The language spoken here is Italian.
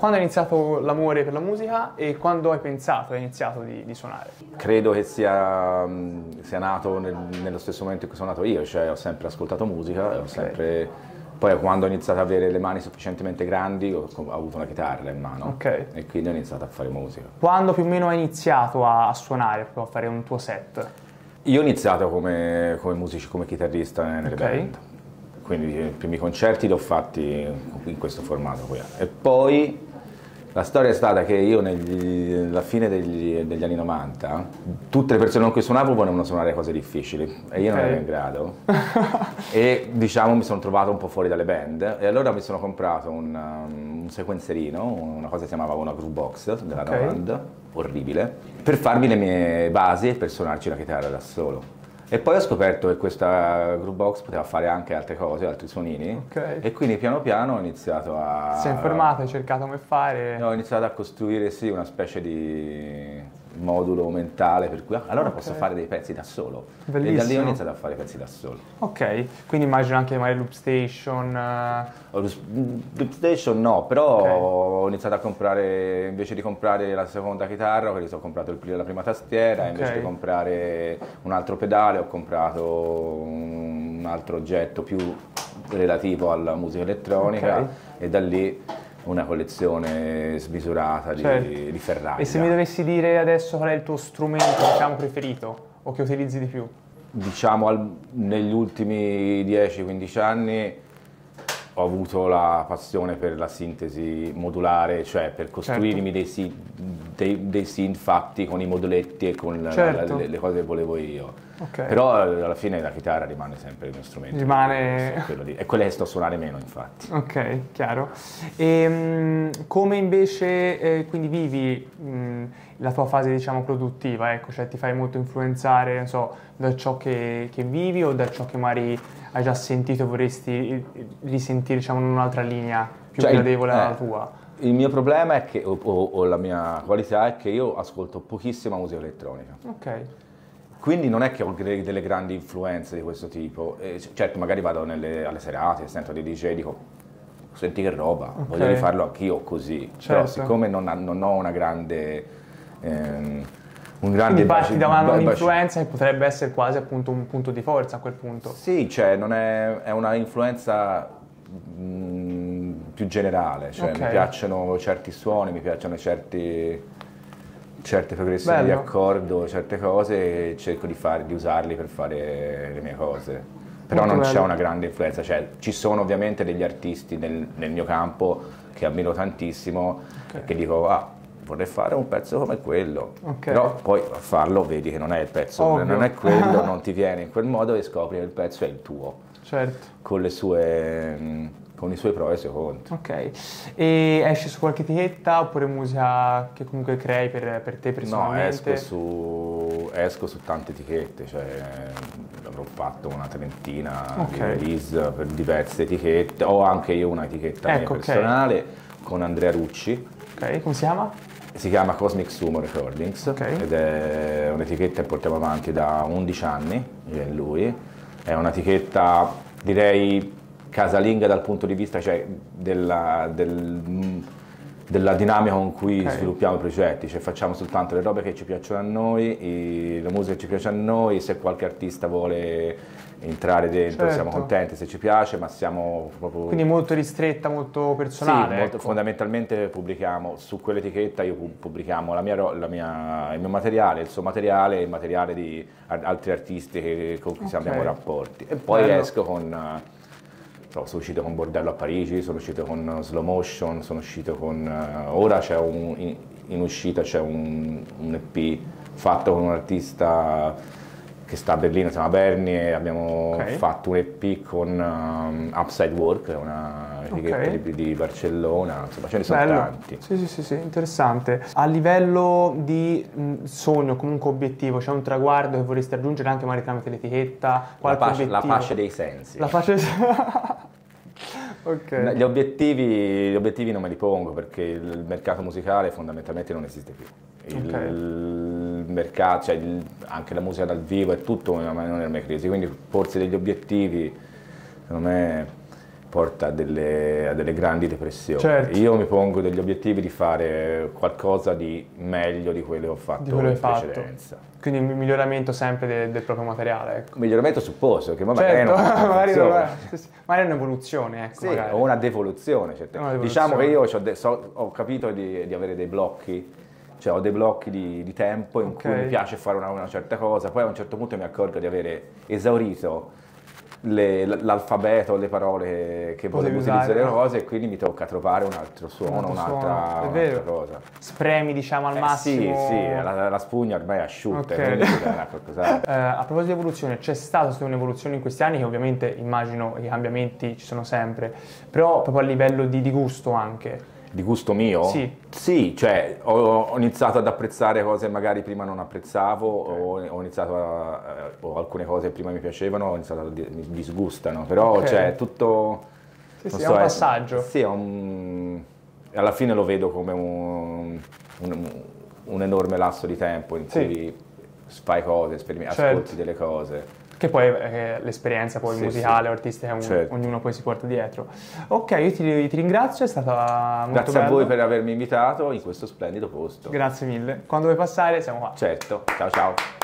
quando è iniziato l'amore per la musica e quando hai pensato, hai iniziato di, di suonare? Credo che sia, sia nato nel, nello stesso momento in cui sono nato io, cioè ho sempre ascoltato musica, okay. ho sempre poi quando ho iniziato ad avere le mani sufficientemente grandi ho, ho avuto una chitarra in mano okay. e quindi ho iniziato a fare musica. Quando più o meno hai iniziato a, a suonare, a fare un tuo set? Io ho iniziato come, come musici, come chitarrista nelle okay. band, quindi i primi concerti li ho fatti in questo formato qui. E poi la storia è stata che io negli, alla fine degli, degli, anni 90 tutte le persone con cui suonavo volevano suonare cose difficili e io okay. non ero in grado e diciamo mi sono trovato un po' fuori dalle band e allora mi sono comprato un, um, un sequenzerino, una cosa che si chiamava una groove box della okay. band, orribile, per farmi le mie basi e per suonarci la chitarra da solo. E poi ho scoperto che questa Groovebox poteva fare anche altre cose, altri suonini. Okay. E quindi piano piano ho iniziato a... Si è informato, hai cercato come fare? Ho iniziato a costruire sì una specie di modulo mentale per cui ah, allora okay. posso fare dei pezzi da solo Bellissimo. e da lì ho iniziato a fare pezzi da solo ok quindi immagino anche magari Loop Station uh... Loop Station no però okay. ho iniziato a comprare invece di comprare la seconda chitarra ho comprato il, la prima tastiera okay. invece di comprare un altro pedale ho comprato un altro oggetto più relativo alla musica elettronica e da lì una collezione smisurata di, certo. di ferraglia. E se mi dovessi dire adesso qual è il tuo strumento diciamo, preferito o che utilizzi di più? Diciamo al, negli ultimi 10-15 anni ho avuto la passione per la sintesi modulare, cioè per costruirmi certo. dei, dei, dei synth fatti con i moduletti e con certo. la, le, le, cose che volevo io. Okay. Però eh, alla fine la chitarra rimane sempre il mio strumento. Rimane... È quella che sto a suonare meno, infatti. Ok, chiaro. E, ehm, come invece eh, quindi vivi mh, la tua fase, diciamo, produttiva? Ecco, cioè ti fai molto influenzare, non so, da ciò che, che vivi o da ciò che magari hai già sentito e vorresti risentire, diciamo, in un'altra linea più cioè, gradevole alla eh, tua? Il mio problema è che, o, o, o, la mia qualità è che io ascolto pochissima musica elettronica. Ok. Quindi non è che ho delle grandi influenze di questo tipo. Eh, certo, magari vado nelle, alle serate, sento dei DJ e dico, senti che roba, okay. voglio rifarlo anch'io così. Certo. Però siccome non, non, ho una grande... Ehm, un grande Quindi parti da una un'influenza che potrebbe essere quasi appunto un punto di forza a quel punto. Sì, cioè non è, è una influenza mh, mm, più generale, cioè okay. mi piacciono certi suoni, mi piacciono certi certe progressioni Bello. di accordo, certe cose cerco di, far, di, usarli per fare le mie cose. Però Molto non c'è una grande influenza, cioè ci sono ovviamente degli artisti nel, nel mio campo che ammiro tantissimo okay. che dico ah vorrei fare un pezzo come quello, okay. però poi a farlo vedi che non è il pezzo, Ovvio. non è quello, non ti viene in quel modo e scopri che il pezzo è il tuo. Certo. Con le sue con i suoi pro e i suoi contro. Ok, e esce su qualche etichetta oppure musica che comunque crei per, per te personalmente? No, esco su, esco su tante etichette, cioè avrò fatto una trentina okay. di release per diverse etichette, ho anche io una etichetta ecco, personale okay. con Andrea Rucci. Ok, come si chiama? Si chiama Cosmic Sumo Recordings okay. ed è un'etichetta che portiamo avanti da 11 anni, io e lui. È un'etichetta direi casalinga dal punto di vista cioè, della, del, della, dinamica con cui okay. sviluppiamo i progetti, cioè facciamo soltanto le robe che ci piacciono a noi, i, la musica che ci piace a noi, se qualche artista vuole entrare dentro certo. siamo contenti se ci piace, ma siamo proprio... Quindi molto ristretta, molto personale. Sì, molto, ecco. fondamentalmente pubblichiamo, su quell'etichetta io pubblichiamo la mia, la mia, il mio materiale, il suo materiale e il materiale di altri artisti che, con cui okay. abbiamo rapporti. E poi Bello. esco con sono uscito con Bordello a Parigi, sono uscito con Slow Motion, sono uscito con... Uh, ora c'è un, in, in, uscita c'è un, un, EP fatto con un artista che sta a Berlino, si chiama Bernie, abbiamo okay. fatto un EP con um, Upside Work, una etichetta okay. di, di, Barcellona, insomma ce ne sono Bello. tanti. Sì, sì, sì, sì, interessante. A livello di mh, sogno, comunque obiettivo, c'è un traguardo che vorresti raggiungere anche magari tramite l'etichetta? La pace, la pace, dei sensi. La pace dei sensi. Okay. Gli, obiettivi, gli, obiettivi, non me li pongo perché il mercato musicale fondamentalmente non esiste più. Il, okay. il mercato, cioè il, anche la musica dal vivo è tutto una enorme crisi, quindi porsi degli obiettivi, secondo me porta a delle, a delle grandi depressioni. Certo. Io mi pongo degli obiettivi di fare qualcosa di meglio di quello che ho fatto in fatto. precedenza. Quindi un miglioramento sempre de- del proprio materiale, ecco. Miglioramento supposto, che magari Certo, non magari, sì. magari è un'evoluzione, ecco. Sì, magari. o una devoluzione. certe- Una devoluzione. Diciamo che io c'ho de- so- ho capito di, di avere dei blocchi, cioè ho dei blocchi di, di tempo in cui Ok. mi piace fare una, una certa cosa, poi a un certo punto mi accorgo di avere esaurito le- l'alfabeto, le parole che volevo usare, utilizzare le cose e quindi mi tocca trovare un altro suono, Un altro un'altra, suono, un'altra cosa. Spremi, diciamo, al Eh, massimo. Sì, sì, la, la spugna ormai è asciutta, Ok. quindi bisogna qualcos'altro. Eh, a proposito di evoluzione, c'è stata stata un'evoluzione in questi anni che ovviamente immagino i cambiamenti ci sono sempre, però proprio a livello di, di gusto anche. Di gusto mio? Sì. Sì, cioè ho, ho iniziato ad apprezzare cose che magari prima non apprezzavo, o, ho iniziato a, eh, o alcune cose che prima mi piacevano, ho iniziato a di- mi disgustano, però Ok. cioè tutto... Sì, sì, so, è un passaggio. Sì, è un- alla fine lo vedo come un, un- un enorme lasso di tempo in Sì. cui fai cose, Certo. ascolti delle cose. Che poi è l'esperienza poi Sì, musicale, sì. artistica, un- Certo. ognuno poi si porta dietro. Ok, io ti, ti ringrazio, è stata molto Grazie a bello. voi per avermi invitato in questo splendido posto. Grazie mille. Quando vuoi passare siamo qua. Certo, ciao ciao.